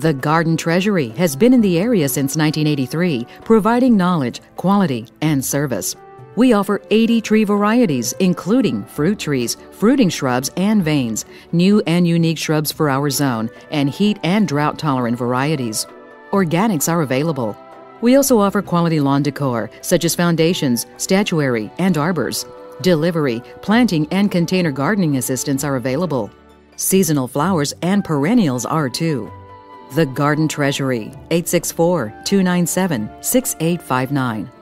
The Garden Treasury has been in the area since 1983, providing knowledge, quality, and service. We offer 80 tree varieties, including fruit trees, fruiting shrubs, and vines, new and unique shrubs for our zone, and heat and drought tolerant varieties. Organics are available. We also offer quality lawn decor, such as fountains, statuary, and arbors. Delivery, planting, and container gardening assistance are available. Seasonal flowers and perennials are too. The Garden Treasury, 864 297 6859.